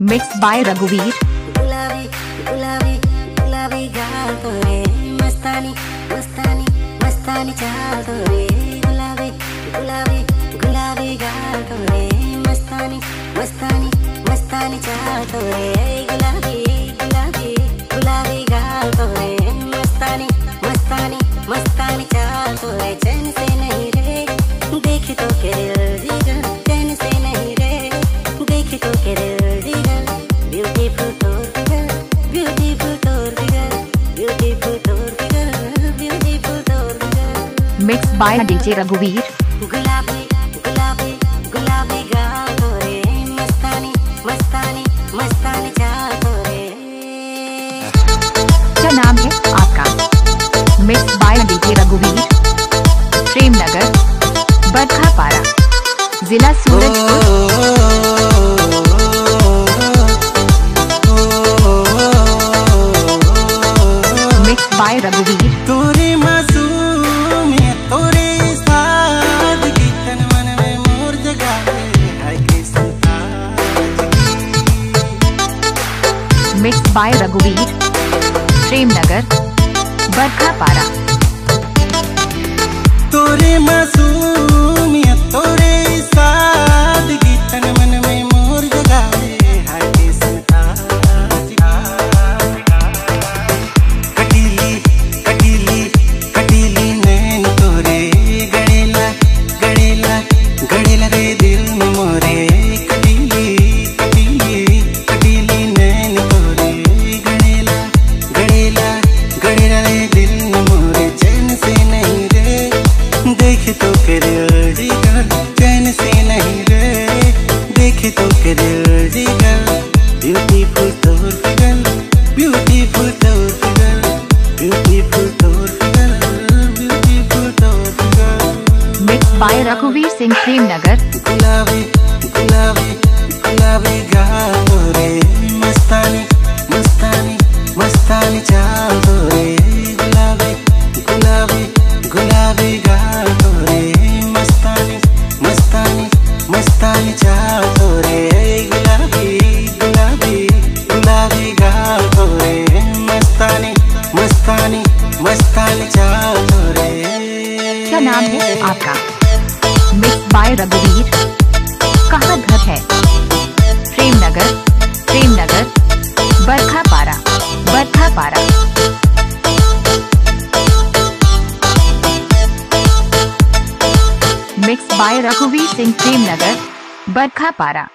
Mix by रघुवीर मस्तानी मस्तानी चाल तोरे चैन से नहीं रे देखी तो के दिल बाय डीजे रघुवीर गुलाबी गुलाबी गुलाबी गाल तोरे मस्तानी मस्तानी मस्तानी चाल तोरे क्या नाम है आपका? मिक्स बाय डीजे रघुवीर प्रेमनगर बरखापारा जिला सूरजपुर बाय रघुवीर मिक्स बाय रघुवीर प्रेमनगर बरखापारा देख तो के दिल जिगर ब्यूटीफुल तोर फिगर ब्यूटीफुल तोर फिगर ब्यूटीफुल तोर फिगर ब्यूटीफुल तोर फिगर मिक्स बाय रघुवीर सिंह प्रेमनगर गुलाबी गुलाबी गुलाबी गाल तोरे मस्तानी मस्तानी मस्तानी चाल तोरे नाम है आपका। मिक्स बाय रघुवीर कहाँ घर है? प्रेमनगर प्रेमनगर, बरखापारा बरखापारा। मिक्स बाय रघुवीर सिंह प्रेमनगर, बरखापारा।